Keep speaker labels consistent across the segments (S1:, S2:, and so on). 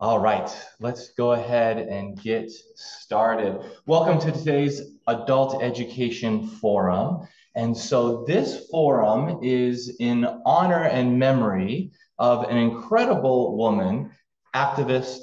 S1: All right, let's go ahead and get started. Welcome to today's Adult Education Forum. And so this forum is in honor and memory of an incredible woman, activist,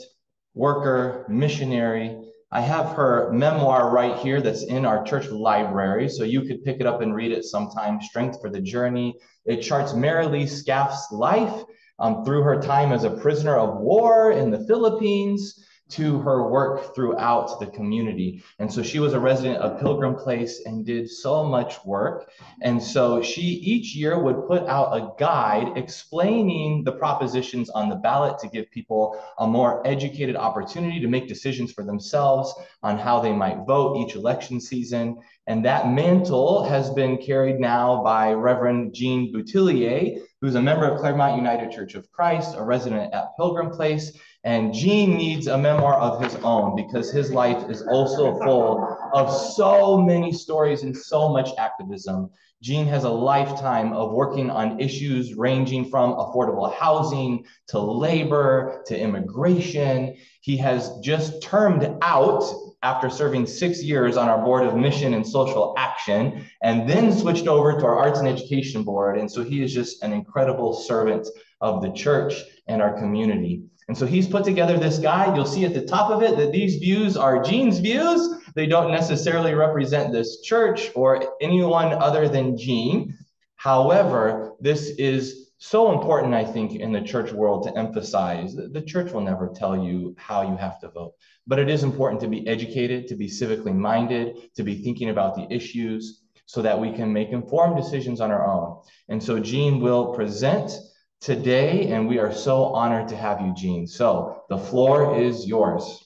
S1: worker, missionary. I have her memoir right here that's in our church library, so you could pick it up and read it sometime. Strength for the Journey. It charts Marilee Scaff's life um, through her time as a prisoner of war in the Philippines to her work throughout the community. And so she was a resident of Pilgrim Place and did so much work. And so she each year would put out a guide explaining the propositions on the ballot to give people a more educated opportunity to make decisions for themselves on how they might vote each election season. And that mantle has been carried now by Reverend Gene Boutilier, who's a member of Claremont United Church of Christ, a resident at Pilgrim Place. And Gene needs a memoir of his own because his life is also full of so many stories and so much activism. Gene has a lifetime of working on issues ranging from affordable housing to labor to immigration. He has just termed out after serving six years on our board of mission and social action, and then switched over to our arts and education board. And so he is just an incredible servant of the church and our community. And so he's put together this guide. You'll see at the top of it that these views are Gene's views. They don't necessarily represent this church or anyone other than Gene. However, this is so important, I think, in the church world to emphasize. The church will never tell you how you have to vote. But it is important to be educated, to be civically minded, to be thinking about the issues so that we can make informed decisions on our own. And so Gene will present today, and we are so honored to have you, Gene. So the floor is yours.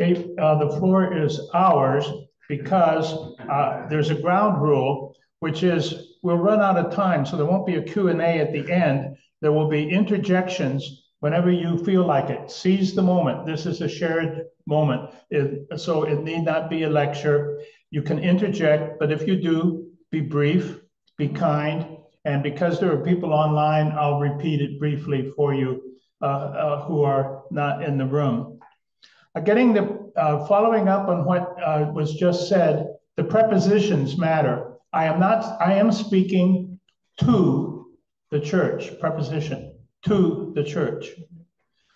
S2: Okay, uh, the floor is ours because uh, there's a ground rule, which is we'll run out of time, so there won't be a Q&A at the end. There will be interjections whenever you feel like it. Seize the moment. This is a shared moment. It, so it need not be a lecture. You can interject, but if you do, be brief, be kind. And because there are people online, I'll repeat it briefly for you uh, uh, who are not in the room. Uh, getting the, uh, following up on what uh, was just said, the prepositions matter. I am not, I am speaking to the church, preposition, to the church.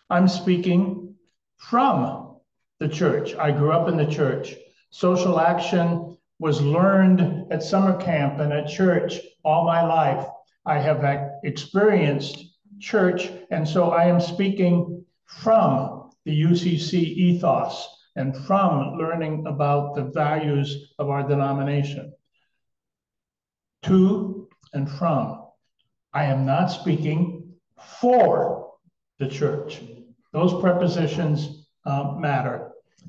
S2: I'm speaking from the church. I grew up in the church. Social action was learned at summer camp and at church all my life. I have experienced church, and so I am speaking from the UCC ethos and from learning about the values of our denomination to and from. I am not speaking for the church. Those prepositions uh, matter.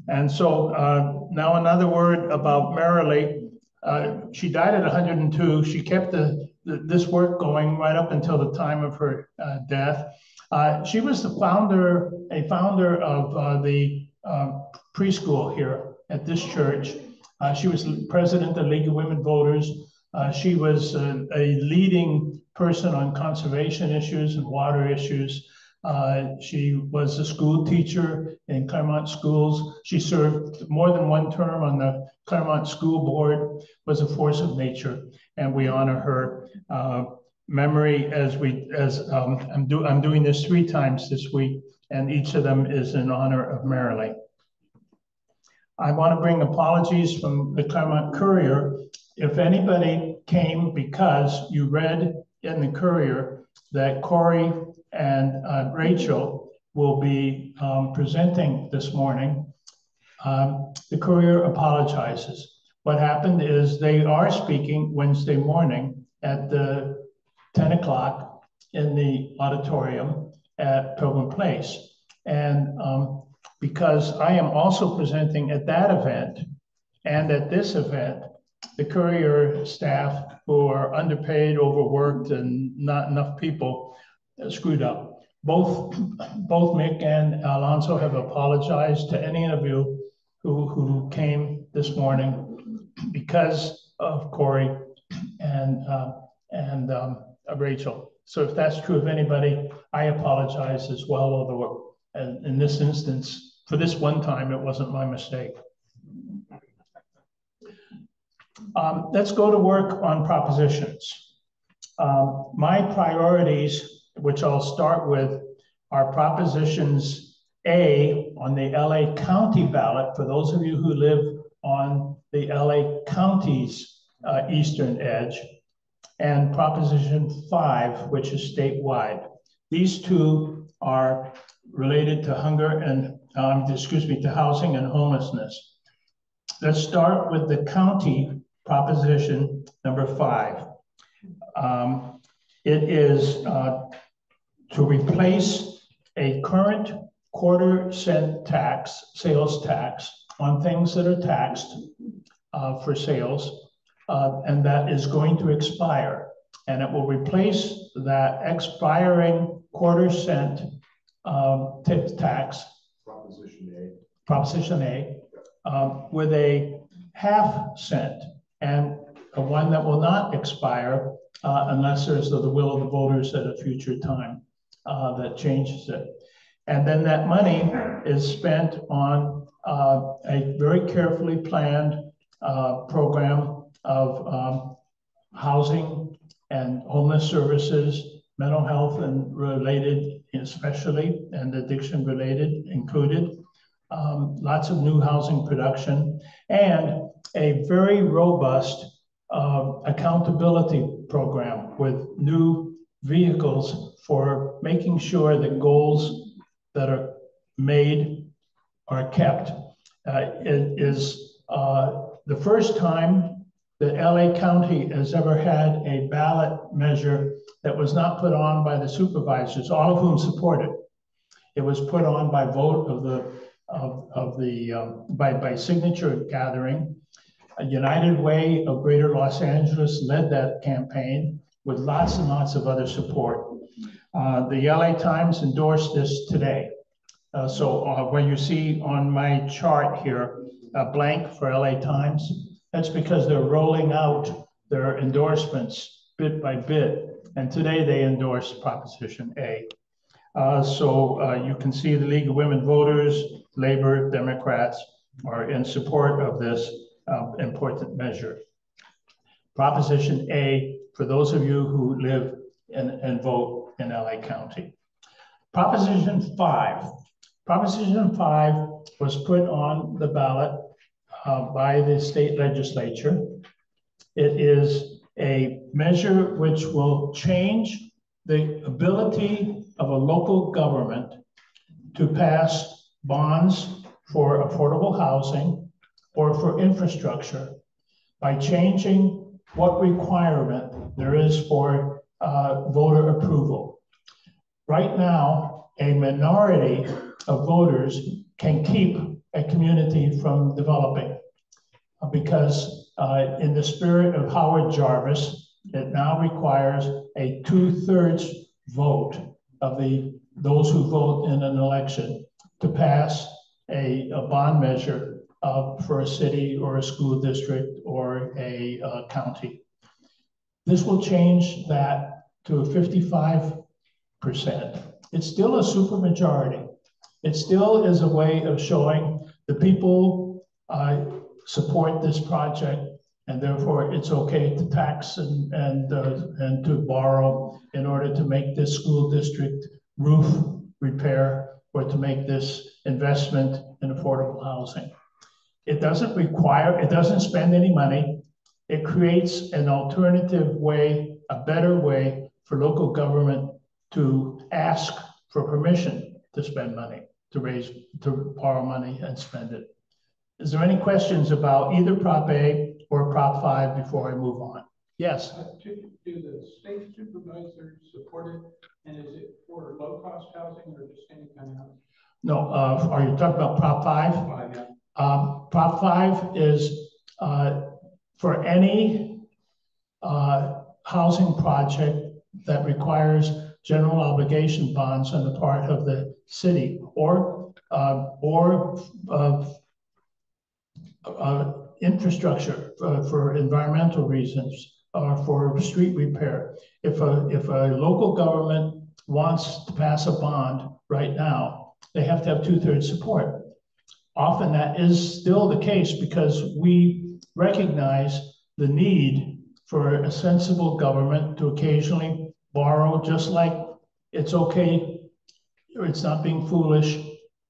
S2: And so uh, now another word about Marilee. Uh, she died at 102. She kept the, the, this work going right up until the time of her uh, death. Uh, she was the founder, a founder of uh, the preschool here at this church. she was president of the League of Women Voters. Uh, she was a, leading person on conservation issues and water issues. Uh, she was a school teacher in Claremont schools. She served more than one term on the Claremont School Board, was a force of nature, and we honor her uh, memory as we as um, I'm, do, I'm doing this three times this week, and each of them is in honor of Marilee. I want to bring apologies from the Claremont Courier if anybody came because you read in the Courier that Corey and uh, Rachel will be um, presenting this morning, um, the Courier apologizes. What happened is they are speaking Wednesday morning at the 10 o'clock in the auditorium at Pilgrim Place. And um, because I am also presenting at that event and at this event, the courier staff who are underpaid, overworked, and not enough people screwed up. Both, both Mick and Alonso have apologized to any of you who, who came this morning because of Corey and uh, and um, Rachel. So if that's true of anybody, I apologize as well, although in, in this instance, for this one time, it wasn't my mistake. Um, let's go to work on propositions. Um, my priorities, which I'll start with, are propositions A on the LA County ballot for those of you who live on the LA County's uh, eastern edge, and Proposition 5, which is statewide. These two are related to hunger and, um, excuse me, to housing and homelessness. Let's start with the county proposition number five. Um, it is uh, to replace a current quarter cent tax, sales tax, on things that are taxed uh, for sales, uh, and that is going to expire. And it will replace that expiring quarter cent um, tip tax.
S3: Proposition A.
S2: Proposition A, um, with a half cent and a one that will not expire uh, unless there's the, the, will of the voters at a future time uh, that changes it. And then that money is spent on uh, a very carefully planned uh, program of um, housing and homeless services, mental health and related especially, and addiction related included, um, lots of new housing production, and a very robust uh, accountability program with new vehicles for making sure that goals that are made are kept. Uh, it is uh, the first time that LA County has ever had a ballot measure that was not put on by the supervisors, all of whom supported. It It was put on by vote of the of, of the um, by by signature gathering. United Way of Greater Los Angeles led that campaign with lots and lots of other support. Uh, the LA Times endorsed this today. Uh, so uh, when you see on my chart here, a blank for LA Times, that's because they're rolling out their endorsements bit by bit and today they endorsed Proposition A. Uh, so uh, you can see the League of Women Voters, Labor, Democrats are in support of this uh, important measure. Proposition A, for those of you who live in, and vote in LA County. Proposition 5. Proposition 5 was put on the ballot uh, by the state legislature. It is a measure which will change the ability of a local government to pass bonds for affordable housing or for infrastructure by changing what requirement there is for uh, voter approval. Right now, a minority of voters can keep a community from developing because uh, in the spirit of Howard Jarvis, it now requires a two-thirds vote of the those who vote in an election to pass a, a bond measure uh, for a city or a school district or a uh, county. This will change that to a 55%. It's still a supermajority. It still is a way of showing the people uh, support this project, and therefore it's okay to tax and and uh, and to borrow in order to make this school district roof repair or to make this investment in affordable housing. It doesn't require, it doesn't spend any money. It creates an alternative way, a better way for local government to ask for permission to spend money, to raise, to borrow money and spend it. Is there any questions about either Prop A or Prop 5 before I move on? Yes.
S4: Uh, do, do the state supervisors support it? And is it for low cost housing or just any kind of housing?
S2: No, uh, are you talking about Prop 5?
S4: Five, yeah.
S2: Um, Prop 5 is uh, for any uh, housing project that requires general obligation bonds on the part of the city or uh, or uh, uh, infrastructure for, for, environmental reasons or for street repair. If a, if a local government wants to pass a bond right now, they have to have two-thirds support. Often that is still the case because we recognize the need for a sensible government to occasionally borrow, just like it's okay, or it's not being foolish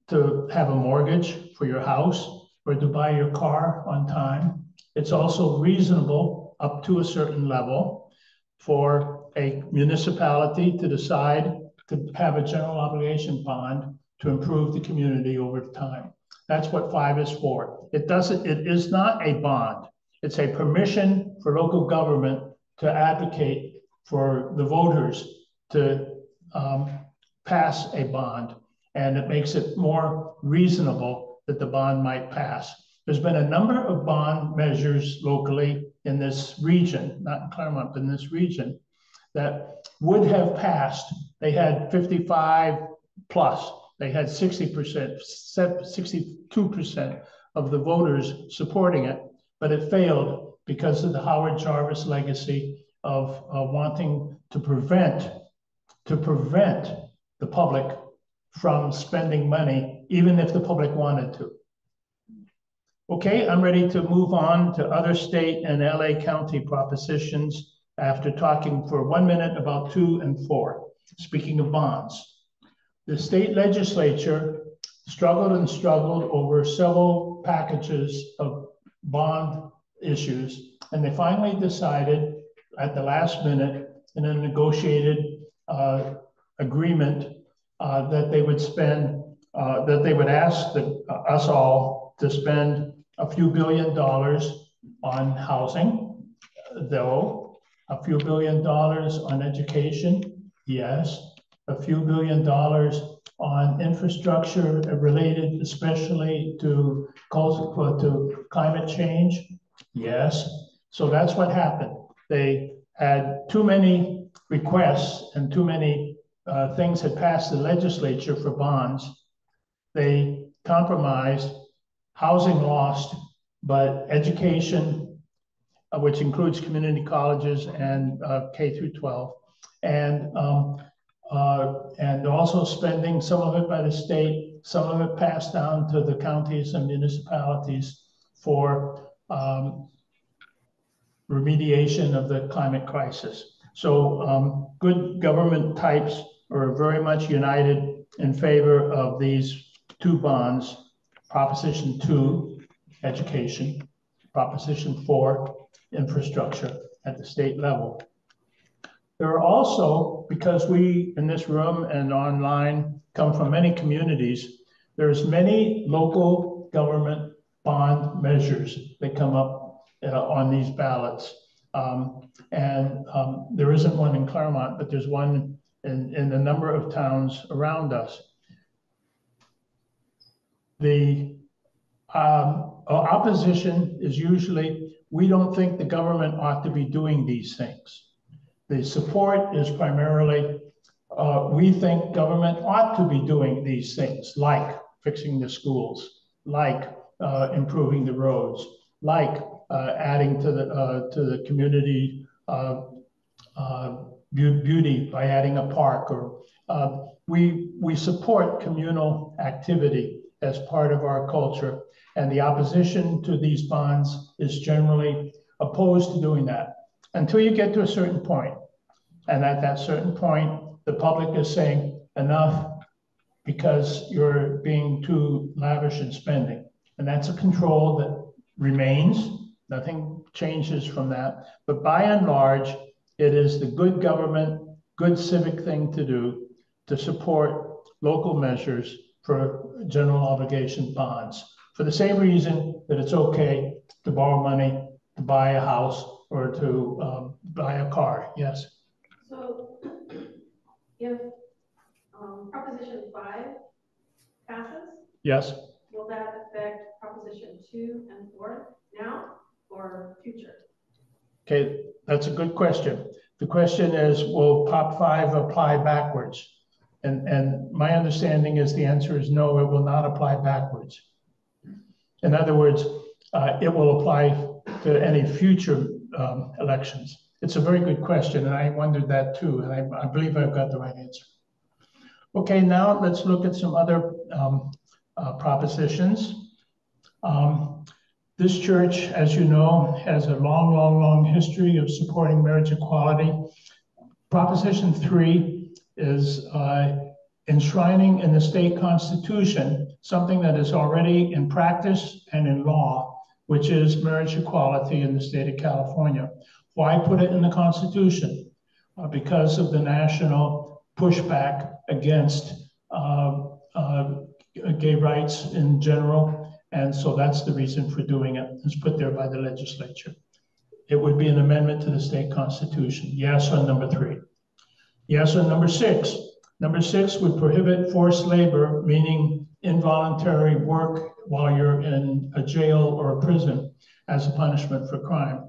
S2: to have a mortgage for your house or to buy your car on time. It's also reasonable up to a certain level for a municipality to decide to have a general obligation bond to improve the community over time. That's what five is for. It doesn't, it is not a bond. It's a permission for local government to advocate for the voters to um, pass a bond. And it makes it more reasonable that the bond might pass. There's been a number of bond measures locally in this region, not in Claremont, but in this region, that would have passed. They had 55 plus. They had 60%, 62% of the voters supporting it, but it failed because of the Howard Jarvis legacy of uh, wanting to prevent to prevent the public from spending money, even if the public wanted to. Okay, I'm ready to move on to other state and LA County propositions after talking for one minute about two and four. Speaking of bonds, the state legislature struggled and struggled over several packages of bond issues, and they finally decided at the last minute in a negotiated uh, agreement uh, that they would spend, uh, that they would ask the, us all to spend a few billion dollars on housing, though, a few billion dollars on education, yes, a few billion dollars on infrastructure related especially to, to climate change, yes. So that's what happened. They had too many requests and too many uh, things had passed the legislature for bonds. They compromised, housing lost, but education, uh, which includes community colleges and uh, K through 12, and um, uh, and also spending some of it by the state, some of it passed down to the counties and municipalities for um, remediation of the climate crisis. So um, good government types are very much united in favor of these two bonds, Proposition 2, education, Proposition 4, infrastructure at the state level. There are also, because we in this room and online come from many communities, there's many local government bond measures that come up uh, on these ballots. Um, and um, there isn't one in Claremont, but there's one in, in a number of towns around us. The um, opposition is usually, we don't think the government ought to be doing these things. The support is primarily, uh, we think government ought to be doing these things, like fixing the schools, like uh, improving the roads, like uh, adding to the uh, to the community uh, uh, beauty by adding a park, or we we support communal activity as part of our culture, and the opposition to these bonds is generally opposed to doing that until you get to a certain point. And at that certain point, the public is saying enough because you're being too lavish in spending. And that's a control that remains. Nothing changes from that. But by and large, it is the good government, good civic thing to do to support local measures for general obligation bonds for the same reason that it's okay to borrow money to buy a house or to um, buy a car. Yes.
S5: So if um, Proposition 5 passes,
S2: Yes.
S5: will that affect Proposition 2 and 4 now or future?
S2: Okay, that's a good question. The question is, will Prop 5 apply backwards? And, and my understanding is the answer is no, it will not apply backwards. In other words, uh, it will apply to any future um, elections. It's a very good question, and I wondered that too, and I, I believe I've got the right answer. Okay, now let's look at some other um, uh, propositions. Um, this church, as you know, has a long, long, long history of supporting marriage equality. Proposition three is uh, enshrining in the state constitution something that is already in practice and in law, which is marriage equality in the state of California. Why put it in the constitution? Uh, because of the national pushback against uh, uh, gay rights in general and so that's the reason for doing it. It's put there by the legislature. It would be an amendment to the state constitution. Yes on number three. Yes on number six. Number six would prohibit forced labor, meaning involuntary work while you're in a jail or a prison as a punishment for crime.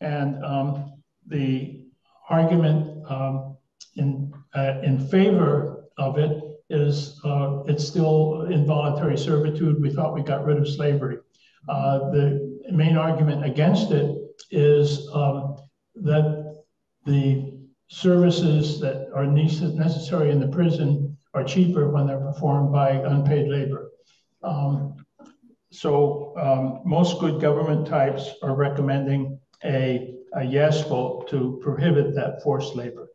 S2: And um, the argument um, in, uh, in favor of it is uh, it's still involuntary servitude. We thought we got rid of slavery. Uh, the main argument against it is um, that the services that are necessary in the prison are cheaper when they're performed by unpaid labor. Um, so um, most good government types are recommending a, a yes vote to prohibit that forced labor.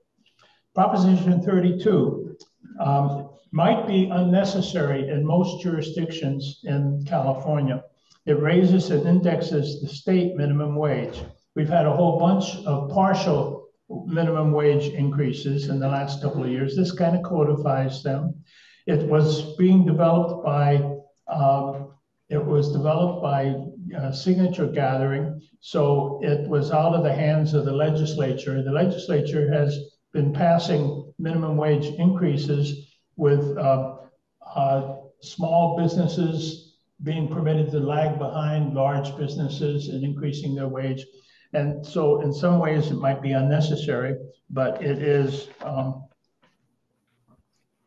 S2: Proposition 32, um, might be unnecessary in most jurisdictions in California. It raises and indexes the state minimum wage. We've had a whole bunch of partial minimum wage increases in the last couple of years. This kind of codifies them. It was being developed by, um, it was developed by uh, signature gathering. So it was out of the hands of the legislature. The legislature has been passing minimum wage increases with uh, uh, small businesses being permitted to lag behind large businesses and increasing their wage. And so in some ways it might be unnecessary, but it is um,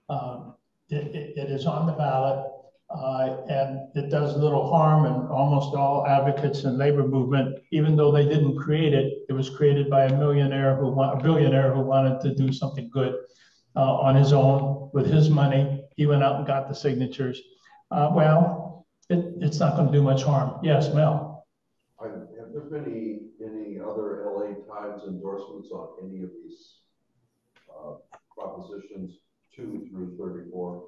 S2: uh, it, it, is on the ballot uh, and it does little harm and almost all advocates in labor movement, even though they didn't create it, it was created by a millionaire who a billionaire who wanted to do something good uh, on his own with his money. He went out and got the signatures. Uh, well, it, it's not going to do much harm. Yes, Mel.
S3: Have there been any, any other LA Times endorsements on any of these uh, propositions two through 34?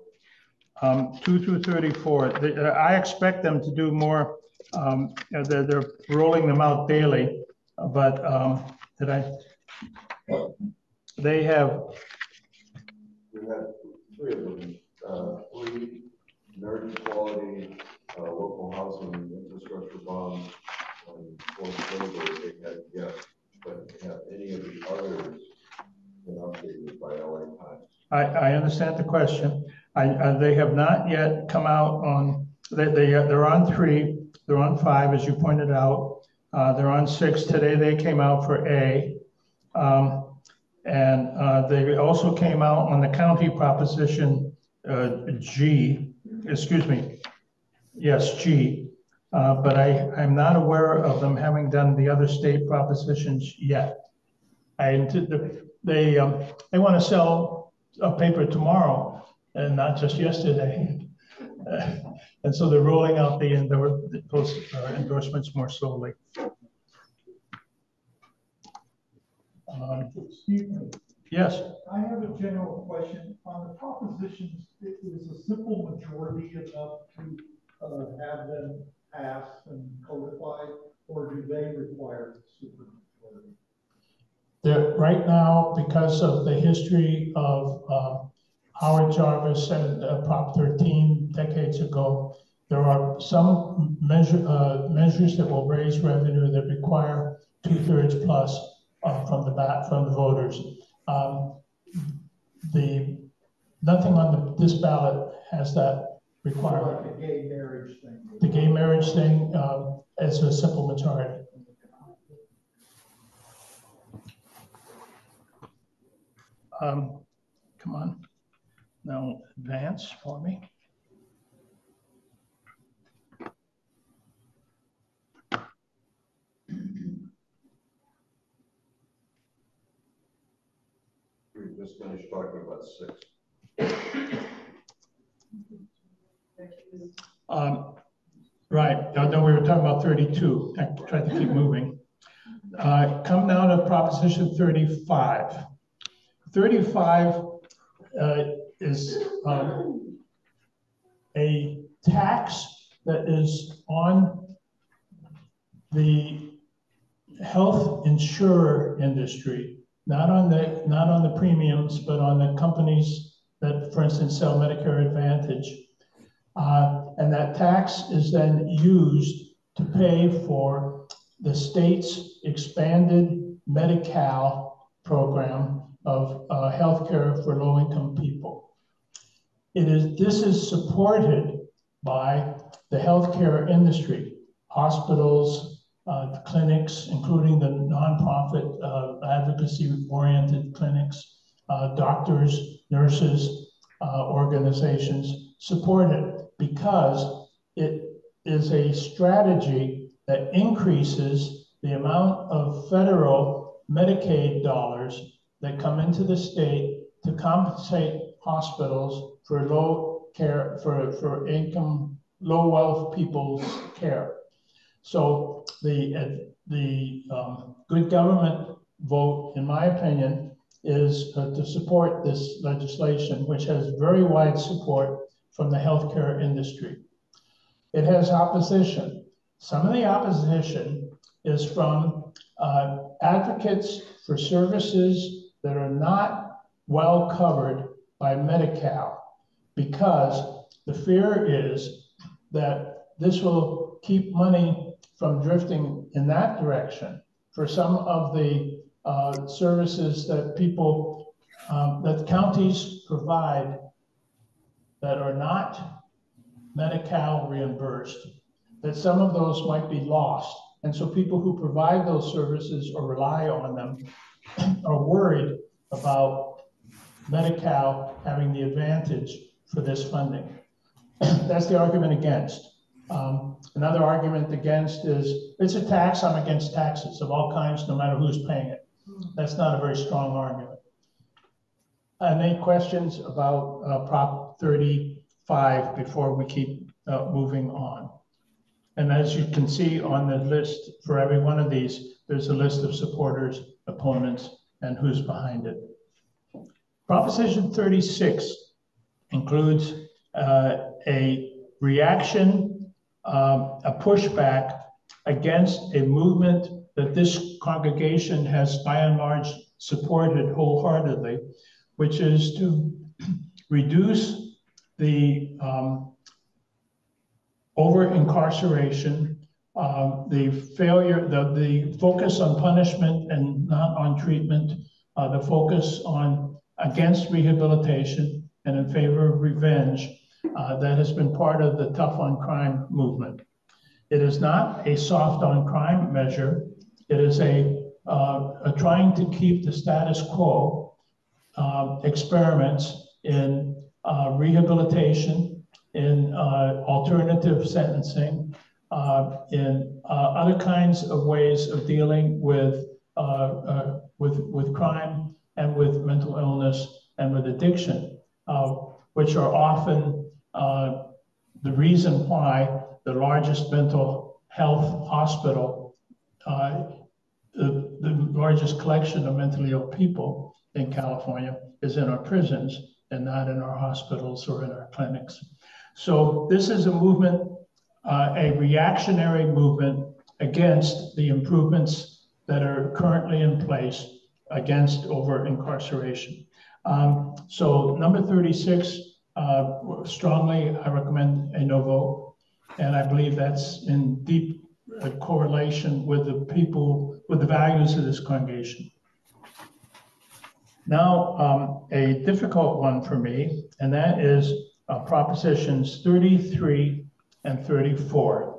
S2: Um, two through 34. The, uh, I expect them to do more. Um, they're, they're, rolling them out daily, but um, did I? They have
S3: we had three of them, uh, three marriage equality, uh, local housing infrastructure bonds, forced labor, they had but have any of the others been updated by LA Times?
S2: I, I understand the question. I, uh, they have not yet come out on, they, they, they're on three, they're on five, as you pointed out. Uh, they're on six. Today they came out for A. Um, and uh, they also came out on the county proposition uh, G, excuse me, yes, G. Uh, but I, I'm not aware of them having done the other state propositions yet. I, they, um, they want to sell a paper tomorrow and not just yesterday. and so they're rolling out the, uh, endorsements more slowly.
S6: Me.
S2: Yes.
S6: I have a general question. On the propositions, is a simple majority enough to uh, have them passed and codified, or do they require supermajority?
S2: Right now, because of the history of uh, Howard Jarvis and uh, Prop 13 decades ago, there are some measure, uh, measures that will raise revenue that require two-thirds plus uh, from the bat, from the voters. Um, the nothing on the, this ballot has that requirement.
S6: Like the gay marriage thing.
S2: The gay marriage thing um, is a simple majority. Um, come on, now advance for me.
S3: we just finished talking about six.
S2: Um, right, no, no, we were talking about thirty-two, I tried to keep moving. Uh, come now to proposition thirty-five. Thirty-five, uh, is, um, a tax that is on the health insurer industry, not on the, not on the premiums, but on the companies that, for instance, sell Medicare Advantage. Uh, and that tax is then used to pay for the state's expanded Medi-Cal program of uh, healthcare for low-income people. It is, this is supported by the healthcare industry, hospitals, uh, clinics, including the nonprofit uh, advocacy-oriented clinics, uh, doctors, nurses, uh, organizations support it because it is a strategy that increases the amount of federal Medicaid dollars that come into the state to compensate hospitals for low care, for, for income, low wealth people's care. So the, the um, good government vote, in my opinion, is uh, to support this legislation, which has very wide support from the healthcare industry. It has opposition. Some of the opposition is from uh, advocates for services that are not well covered by Medi-Cal because the fear is that this will keep money from drifting in that direction for some of the uh, services that people, um, that counties provide that are not Medi-Cal reimbursed, that some of those might be lost. And so people who provide those services or rely on them are worried about Medi-Cal having the advantage for this funding. That's the argument against. Um, another argument against is it's a tax, I'm against taxes of all kinds, no matter who's paying it. That's not a very strong argument. And any questions about uh, Prop 35 before we keep uh, moving on? And as you can see on the list for every one of these, there's a list of supporters, opponents, and who's behind it. Proposition 36 includes uh, a reaction, um, a pushback against a movement that this congregation has by and large supported wholeheartedly, which is to reduce the um, over incarceration, uh, the failure, the, the focus on punishment and not on treatment, uh, the focus on against rehabilitation and in favor of revenge uh, that has been part of the tough on crime movement. It is not a soft on crime measure. It is a, uh, a trying to keep the status quo uh, experiments in uh, rehabilitation, in uh, alternative sentencing, uh, in uh, other kinds of ways of dealing with, with, with crime and with mental illness and with addiction, which are often the reason why the largest mental health hospital, uh, the, the largest collection of mentally ill people in California is in our prisons and not in our hospitals or in our clinics. So this is a movement, uh, a reactionary movement against the improvements that are currently in place against over incarceration. Um, so number 36, uh, strongly, I recommend a no vote. And I believe that's in deep uh, correlation with the people, with the values of this congregation. Now, um, a difficult one for me, and that is uh, propositions 33 and 34.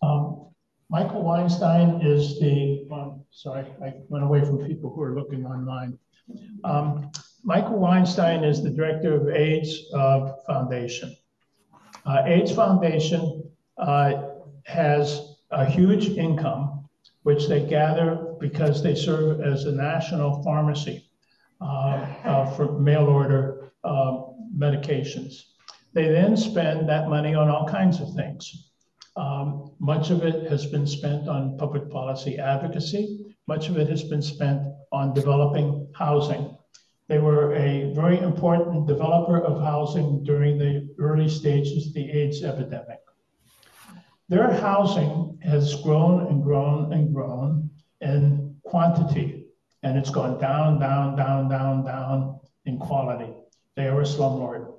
S2: Um, Michael Weinstein is the, um, sorry, I went away from people who are looking online. Um, Michael Weinstein is the director of AIDS uh, Foundation. Uh, AIDS Foundation uh, has a huge income which they gather because they serve as a national pharmacy uh, uh, for mail order uh, medications. They then spend that money on all kinds of things. Um, much of it has been spent on public policy advocacy. Much of it has been spent on developing housing. They were a very important developer of housing during the early stages of the AIDS epidemic. Their housing has grown and grown and grown in quantity, and it's gone down, down, down, down, down in quality. They are a slumlord.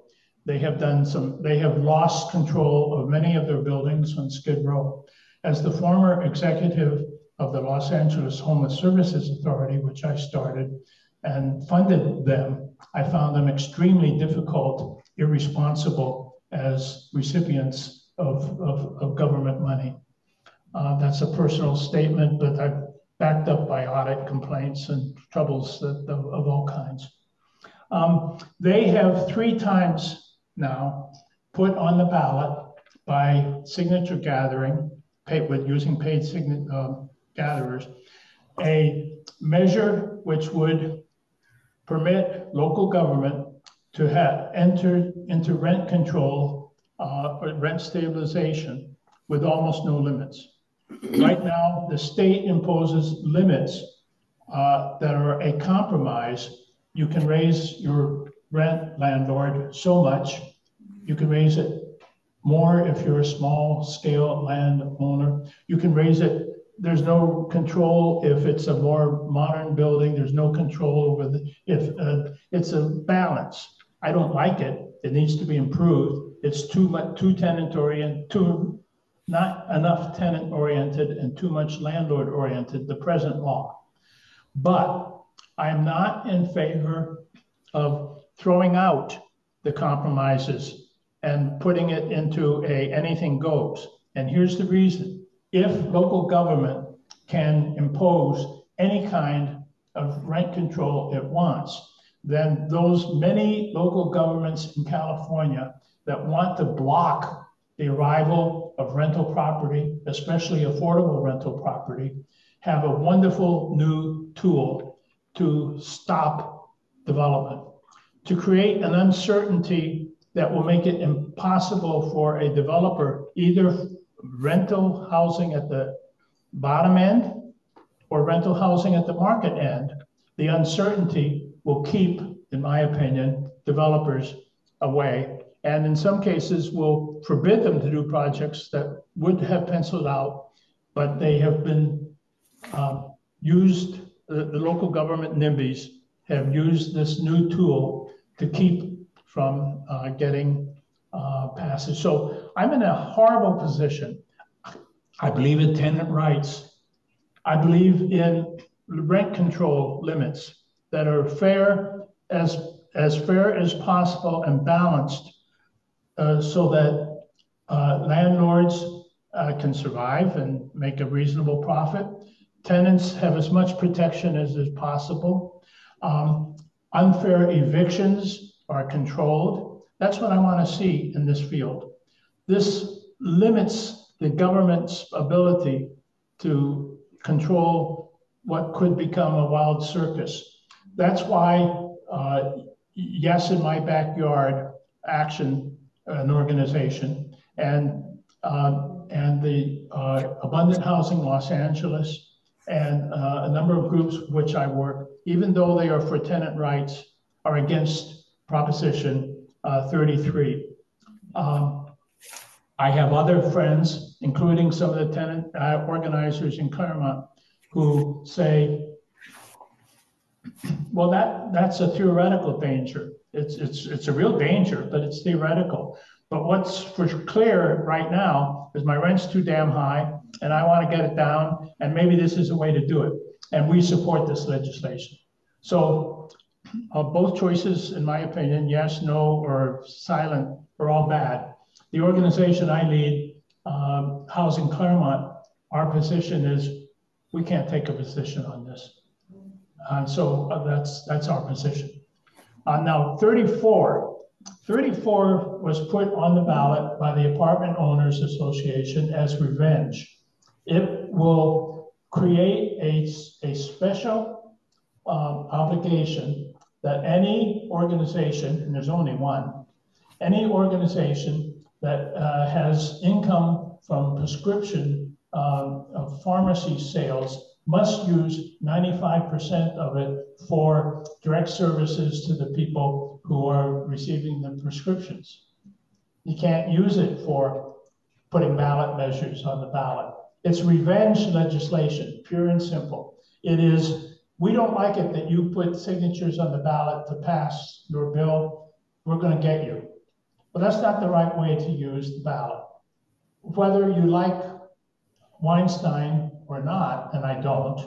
S2: They have done some, they have lost control of many of their buildings on Skid Row. As the former executive of the Los Angeles Homeless Services Authority, which I started and funded them, I found them extremely difficult, irresponsible as recipients of, of, of government money. Uh, that's a personal statement, but I've backed up by audit complaints and troubles that, of, of all kinds. Um, they have three times now put on the ballot by signature gathering, with using paid sign, uh, gatherers, a measure which would permit local government to have enter into rent control uh, rent stabilization with almost no limits. Right now, the state imposes limits uh, that are a compromise. You can raise your rent, landlord, so much. You can raise it more if you're a small scale landowner. You can raise it. There's no control if it's a more modern building. There's no control over the, if uh, it's a balance. I don't like it. It needs to be improved it's too much, too tenant oriented, too, not enough tenant oriented and too much landlord oriented, the present law. But I am not in favor of throwing out the compromises and putting it into a anything goes. And here's the reason. If local government can impose any kind of rent control it wants, then those many local governments in California that want to block the arrival of rental property, especially affordable rental property, have a wonderful new tool to stop development, to create an uncertainty that will make it impossible for a developer either rental housing at the bottom end or rental housing at the market end. The uncertainty will keep, in my opinion, developers away and in some cases will forbid them to do projects that would have penciled out, but they have been uh, used, the, the, local government NIMBYs have used this new tool to keep from uh, getting uh, passage. So I'm in a horrible position. I believe in tenant rights. I believe in rent control limits that are fair as as fair as possible and balanced uh, so that uh, landlords uh, can survive and make a reasonable profit. Tenants have as much protection as is possible. Um, unfair evictions are controlled. That's what I want to see in this field. This limits the government's ability to control what could become a wild circus. That's why, uh, yes, in my backyard action an organization, and uh, and the uh, Abundant Housing Los Angeles, and uh, a number of groups which I work, even though they are for tenant rights, are against Proposition uh, 33. Um, I have other friends, including some of the tenant uh, organizers in Claremont, who say, well, that, that's a theoretical danger. It's, it's, it's a real danger, but it's theoretical. But what's for clear right now is my rent's too damn high and I want to get it down. And maybe this is a way to do it. And we support this legislation. So uh, both choices, in my opinion, yes, no, or silent, are all bad. The organization I lead, um, Housing Claremont, our position is we can't take a position on this. And so uh, that's that's our position. Uh, now, 34. 34 was put on the ballot by the Apartment Owners Association as revenge. It will create a, a special um, obligation that any organization, and there's only one, any organization that uh, has income from prescription of pharmacy sales must use ninety-five percent of it for direct services to the people who are receiving the prescriptions. You can't use it for putting ballot measures on the ballot. It's revenge legislation, pure and simple. It is, we don't like it that you put signatures on the ballot to pass your bill. We're gonna get you. But that's not the right way to use the ballot. Whether you like Weinstein or not, and I don't,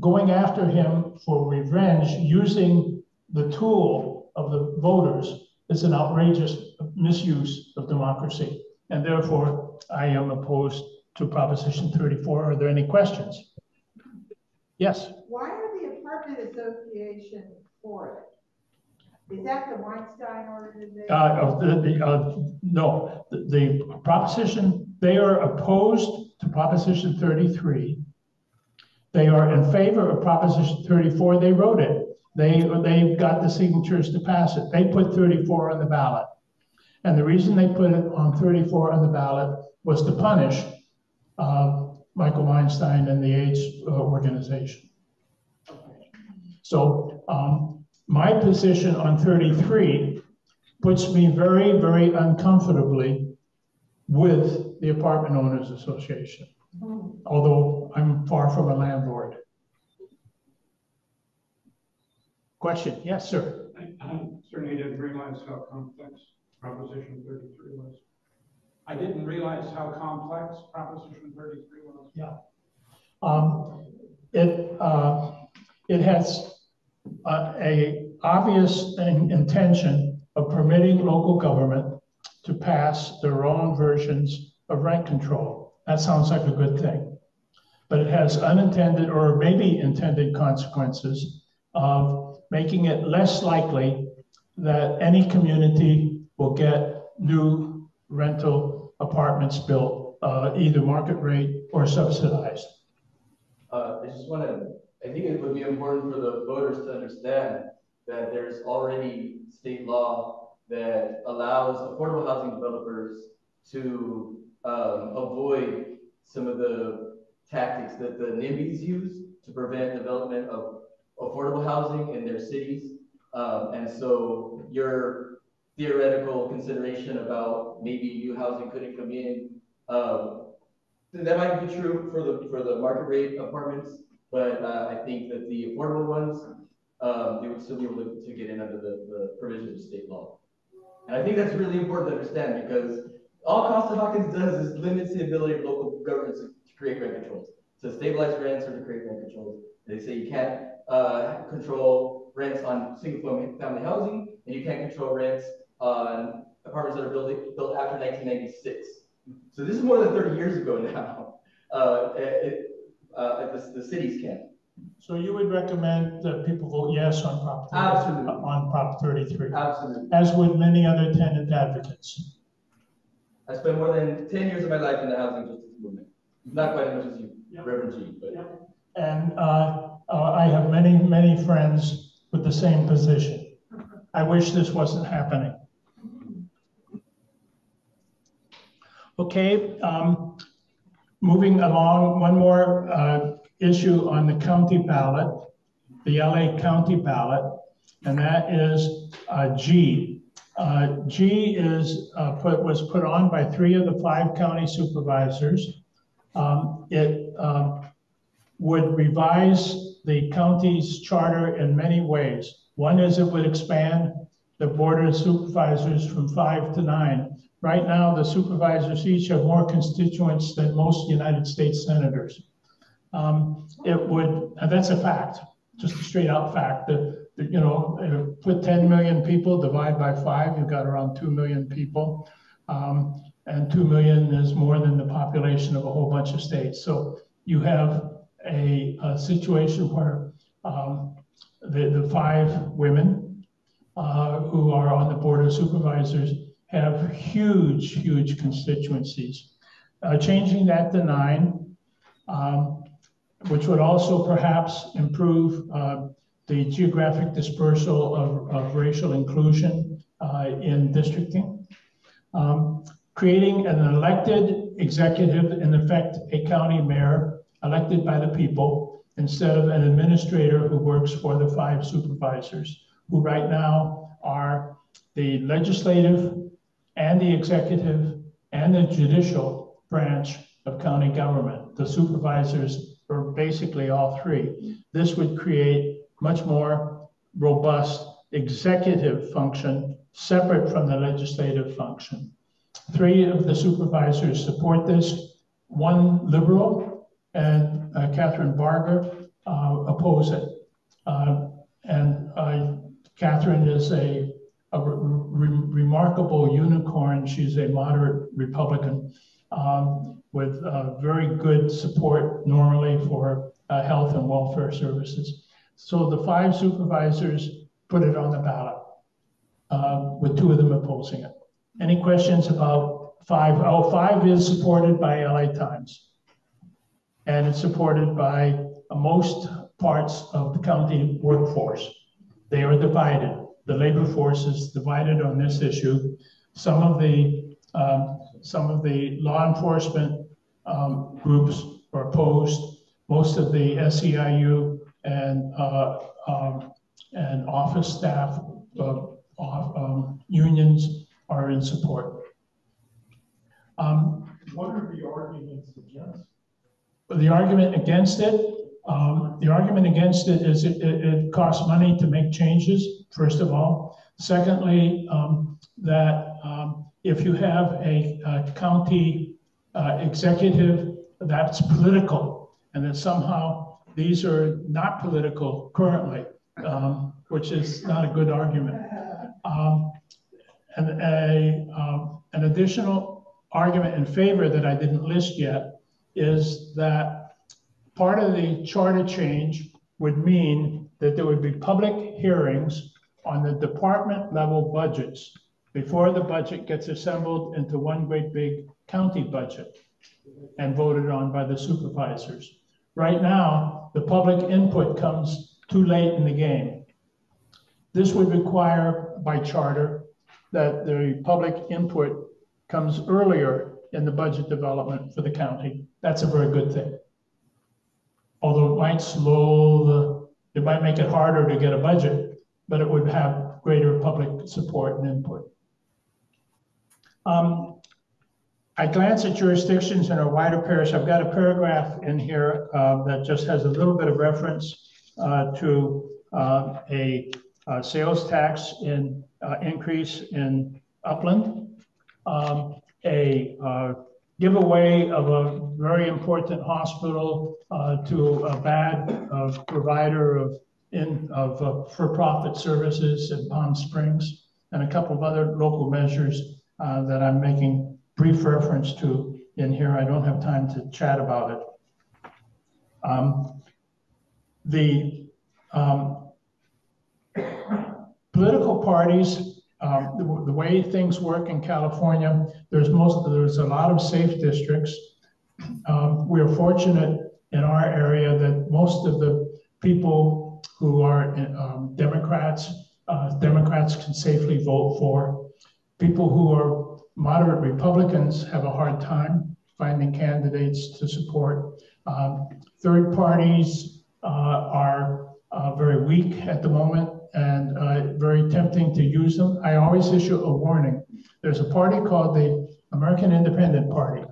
S2: going after him for revenge using the tool of the voters is an outrageous misuse of democracy. And therefore, I am opposed to Proposition 34. Are there any questions? Yes,
S7: Why are the apartment association for it? Is that the Weinstein organization?
S2: uh, the, the, uh, no, the, the proposition, they are opposed to Proposition 33. They are in favor of Proposition 34. They wrote it. They, they got the signatures to pass it. They put 34 on the ballot. And the reason they put it on 34 on the ballot was to punish uh, Michael Weinstein and the AIDS uh, organization. So um, my position on 33 puts me very, very uncomfortably with the Apartment Owners Association, although I'm far from a landlord. Question? Yes, sir.
S4: I I certainly didn't realize how complex Proposition thirty-three was. I didn't realize how complex Proposition thirty-three was.
S2: Um, it, uh, it has a, a obvious intention of permitting local government to pass their own versions of rent control. That sounds like a good thing. But it has unintended or maybe intended consequences of making it less likely that any community will get new rental apartments built, uh, either market rate or subsidized.
S8: Uh, I just want to, I think it would be important for the voters to understand that there's already state law that allows affordable housing developers to um, avoid some of the tactics that the NIMBYs use to prevent development of affordable housing in their cities. Um, and so your theoretical consideration about maybe new housing couldn't come in, um, that might be true for the, for the market rate apartments, but, uh, I think that the affordable ones, um, they would still be able to, get in under the, the provisions of state law. And I think that's really important to understand because all Costa Hawkins does is limits the ability of local governments to create rent controls, to stabilize rents or to create rent controls. They say you can't, uh, control rents on single family, housing, and you can't control rents on apartments that are built, built after nineteen ninety-six. So this is more than thirty years ago now. Uh, it, uh, the, the cities can.
S2: So you would recommend that people vote yes on Prop, 30
S8: Absolutely.
S2: on Prop thirty-three,
S8: Absolutely.
S2: as would many other tenant advocates.
S8: I spent more than ten years of my life in the housing justice movement. Not quite as much as you,
S2: Yeah.
S8: Reverend G, but.
S2: And uh, uh, I have many, many friends with the same position. I wish this wasn't happening. Okay, um, moving along, one more uh, issue on the county ballot, the LA County ballot, and that is uh, G. Uh, G is uh, put, was put on by three of the five county supervisors. Um, It um, would revise the county's charter in many ways. One is it would expand the board of supervisors from five to nine. Right now, the supervisors each have more constituents than most United States senators. Um, It would, that's a fact, just a straight out fact, that, you know, put 10 million people, divide by five, you've got around 2 million people. Um, And 2 million is more than the population of a whole bunch of states. So you have a, a situation where um, the, the five women uh, who are on the board of supervisors have huge, huge constituencies. Uh, changing that to nine um, which would also perhaps improve uh, the geographic dispersal of, of racial inclusion uh, in districting. Um, creating an elected executive, in effect, a county mayor elected by the people, instead of an administrator who works for the five supervisors, who right now are the legislative and the executive and the judicial branch of county government. The supervisors are basically all three. This would create much more robust executive function separate from the legislative function. Three of the supervisors support this, one liberal and uh, Kathryn Barger uh, oppose it. Uh, and Kathryn is a, a re remarkable unicorn. She's a moderate Republican um, with uh, very good support normally for uh, health and welfare services. So the five supervisors put it on the ballot, uh, with two of them opposing it. Any questions about five? Oh, five is supported by LA Times. And it's supported by most parts of the county workforce. They are divided. The labor force is divided on this issue. Some of the um, some of the law enforcement um, groups are opposed. Most of the SEIU and uh, um, and office staff um, unions are in support.
S6: Um, what are the arguments against?
S2: The argument against it, um, the argument against it is it, it, it, costs money to make changes, first of all. Secondly, um, that um, if you have a, a county uh, executive that's political and that somehow these are not political currently, um, which is not a good argument. Um, and a, um, an additional argument in favor that I didn't list yet is that part of the charter change would mean that there would be public hearings on the department level budgets before the budget gets assembled into one great big county budget and voted on by the supervisors. Right now, the public input comes too late in the game. This would require by charter that the public input comes earlier in the budget development for the county. That's a very good thing. Although it might slow the, it might make it harder to get a budget, but it would have greater public support and input. Um, I glance at jurisdictions in our wider parish. I've got a paragraph in here uh, that just has a little bit of reference uh, to uh, a, a, sales tax in uh, increase in Upland, um, a uh, giveaway of a very important hospital uh, to a bad provider of in of for-profit services in Palm Springs, and a couple of other local measures uh, that I'm making brief reference to in here. I don't have time to chat about it. Um, the um, political parties, um, the, the, way things work in California, there's most there's a lot of safe districts. Um, we are fortunate in our area that most of the people who are um, Democrats, uh, Democrats can safely vote for. People who are moderate Republicans have a hard time finding candidates to support. Um, third parties uh, are uh, very weak at the moment and uh, very tempting to use them. I always issue a warning. There's a party called the American Independent Party.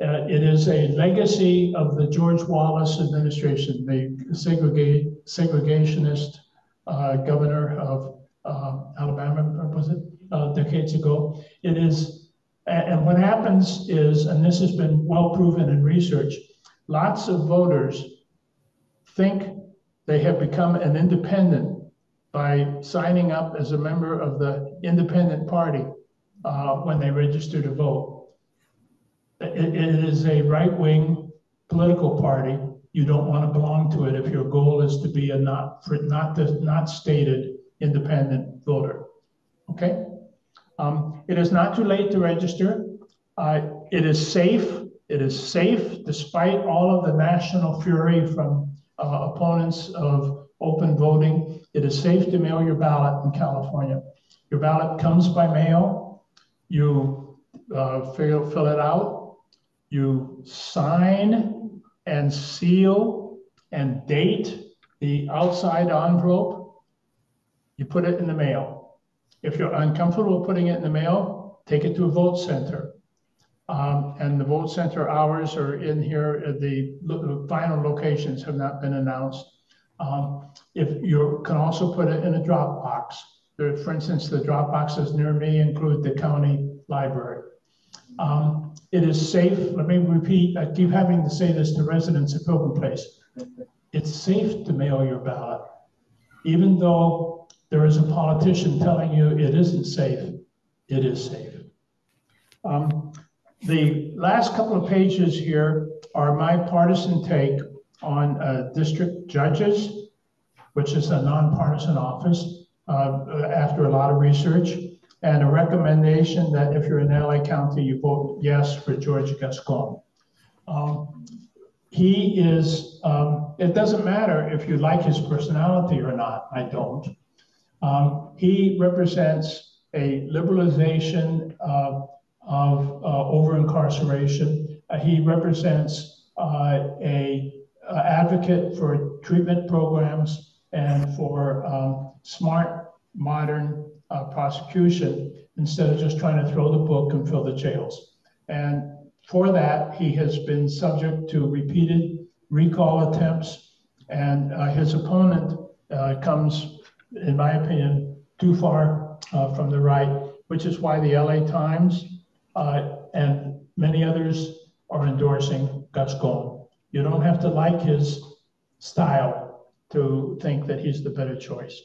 S2: Uh, it is a legacy of the George Wallace administration, the segregate, segregationist uh, governor of uh, Alabama, was it? decades ago. It is, and what happens is, and this has been well proven in research, lots of voters think they have become an independent by signing up as a member of the independent party uh, when they register to vote. it, it is a right-wing political party. You don't want to belong to it if your goal is to be a not not not stated independent voter. Okay. Um, it is not too late to register. Uh, it is safe It is safe despite all of the national fury from uh, opponents of open voting. It is safe to mail your ballot in California. Your ballot comes by mail. You uh, fill, fill it out. You sign and seal and date the outside envelope. You put it in the mail. If you're uncomfortable putting it in the mail, take it to a vote center. Um, and the vote center hours are in here. The, the final locations have not been announced. Um, if you can also put it in a Dropbox. There, for instance, the Dropboxes near me include the county library. Um, it is safe. Let me repeat. I keep having to say this to residents of Pilgrim Place. It's safe to mail your ballot, even though there is a politician telling you it isn't safe. It is safe. Um, the last couple of pages here are my partisan take on uh, district judges, which is a nonpartisan office uh, after a lot of research, and a recommendation that if you're in LA County, you vote yes for George Gascon. Um, he is, um, it doesn't matter if you like his personality or not, I don't. Um, he represents a liberalization of, of uh, over incarceration. Uh, he represents uh, a, a, advocate for treatment programs and for um, smart, modern uh, prosecution instead of just trying to throw the book and fill the jails. And for that, he has been subject to repeated recall attempts, and uh, his opponent uh, comes, in my opinion, too far uh, from the right, which is why the LA Times uh, and many others are endorsing Gascon. You don't have to like his style to think that he's the better choice.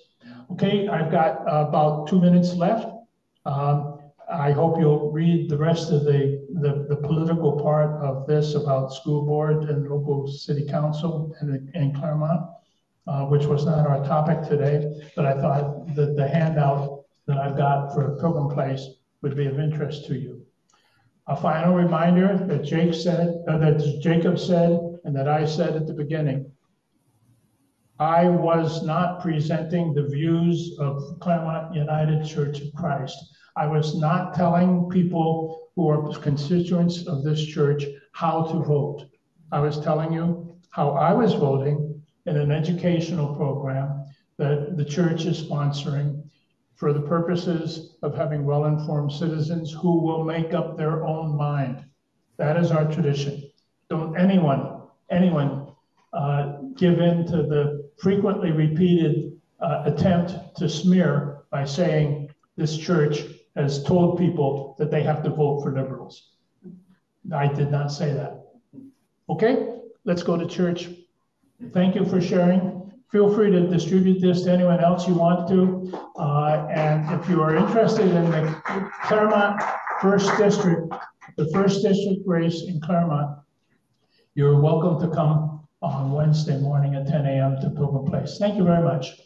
S2: Okay, I've got about two minutes left. Um, I hope you'll read the rest of the, the, the, political part of this about school board and local city council and, in Claremont, uh, which was not our topic today, but I thought that the handout that I've got for Pilgrim Place would be of interest to you. A final reminder that Jake said, uh, that Jacob said, and that I said at the beginning. I was not presenting the views of Claremont United Church of Christ. I was not telling people who are constituents of this church how to vote. I was telling you how I was voting in an educational program that the church is sponsoring for the purposes of having well-informed citizens who will make up their own mind. That is our tradition. Don't anyone, anyone uh, give in to the frequently repeated uh, attempt to smear by saying this church has told people that they have to vote for liberals. I did not say that. Okay, let's go to church. Thank you for sharing. Feel free to distribute this to anyone else you want to. Uh, and if you are interested in the Claremont First District, the First District race in Claremont, you're welcome to come on Wednesday morning at 10 a.m. to Pilgrim Place. Thank you very much.